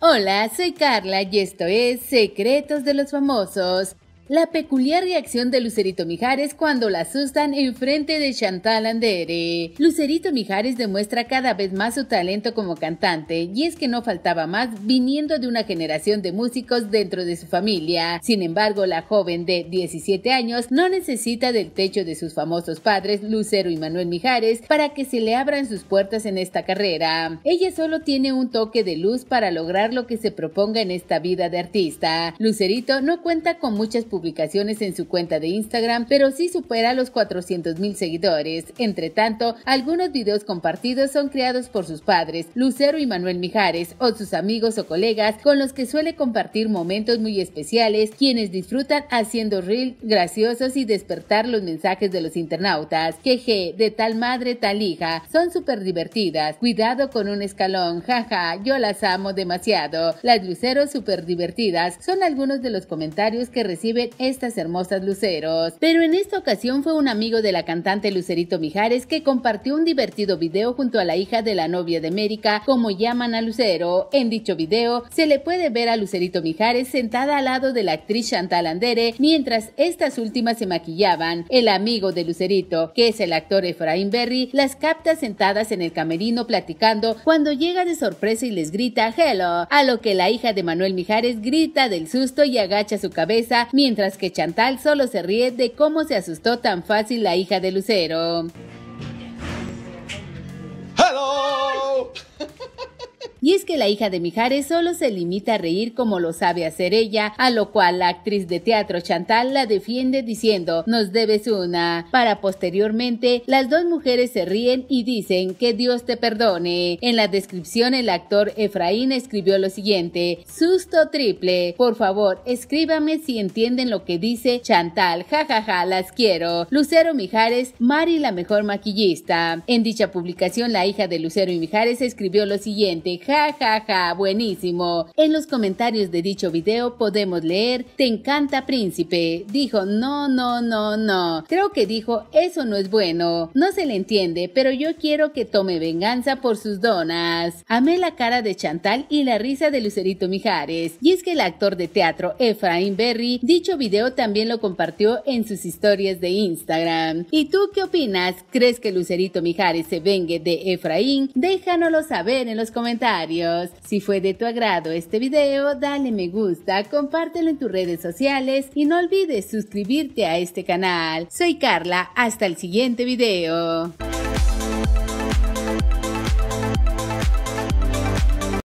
Hola, soy Carla y esto es Secretos de los Famosos. La peculiar reacción de Lucerito Mijares cuando la asustan en frente de Chantal Andere. Lucerito Mijares demuestra cada vez más su talento como cantante, y es que no faltaba más viniendo de una generación de músicos dentro de su familia. Sin embargo, la joven de 17 años no necesita del techo de sus famosos padres, Lucero y Manuel Mijares, para que se le abran sus puertas en esta carrera. Ella solo tiene un toque de luz para lograr lo que se proponga en esta vida de artista. Lucerito no cuenta con muchas publicaciones publicaciones en su cuenta de Instagram, pero sí supera los 400 mil seguidores. Entre tanto, algunos videos compartidos son creados por sus padres, Lucero y Manuel Mijares, o sus amigos o colegas con los que suele compartir momentos muy especiales, quienes disfrutan haciendo reel graciosos y despertar los mensajes de los internautas. Jeje, de tal madre, tal hija, son súper divertidas. Cuidado con un escalón, jaja, yo las amo demasiado. Las Lucero súper divertidas son algunos de los comentarios que estas hermosas luceros. Pero en esta ocasión fue un amigo de la cantante Lucerito Mijares que compartió un divertido video junto a la hija de la novia de América, como llaman a Lucero. En dicho video se le puede ver a Lucerito Mijares sentada al lado de la actriz Chantal Andere mientras estas últimas se maquillaban. El amigo de Lucerito, que es el actor Efraín Berry, las capta sentadas en el camerino platicando cuando llega de sorpresa y les grita hello, a lo que la hija de Manuel Mijares grita del susto y agacha su cabeza mientras mientras que Chantal solo se ríe de cómo se asustó tan fácil la hija de Lucero. Y es que la hija de Mijares solo se limita a reír como lo sabe hacer ella, a lo cual la actriz de teatro Chantal la defiende diciendo, nos debes una, para posteriormente las dos mujeres se ríen y dicen que Dios te perdone. En la descripción el actor Efraín escribió lo siguiente, susto triple, por favor escríbame si entienden lo que dice Chantal, jajaja, las quiero. Lucero Mijares, Mari la mejor maquillista. En dicha publicación la hija de Lucero y Mijares escribió lo siguiente, Ja, ja, ja, buenísimo. En los comentarios de dicho video podemos leer, te encanta príncipe. Dijo, no, no, no, no. Creo que dijo, eso no es bueno. No se le entiende, pero yo quiero que tome venganza por sus donas. Amé la cara de Chantal y la risa de Lucerito Mijares. Y es que el actor de teatro Efraín Berry, dicho video también lo compartió en sus historias de Instagram. ¿Y tú qué opinas? ¿Crees que Lucerito Mijares se vengue de Efraín? Déjanoslo saber en los Si fue de tu agrado este video, dale me gusta, compártelo en tus redes sociales y no olvides suscribirte a este canal. Soy Carla, hasta el siguiente video.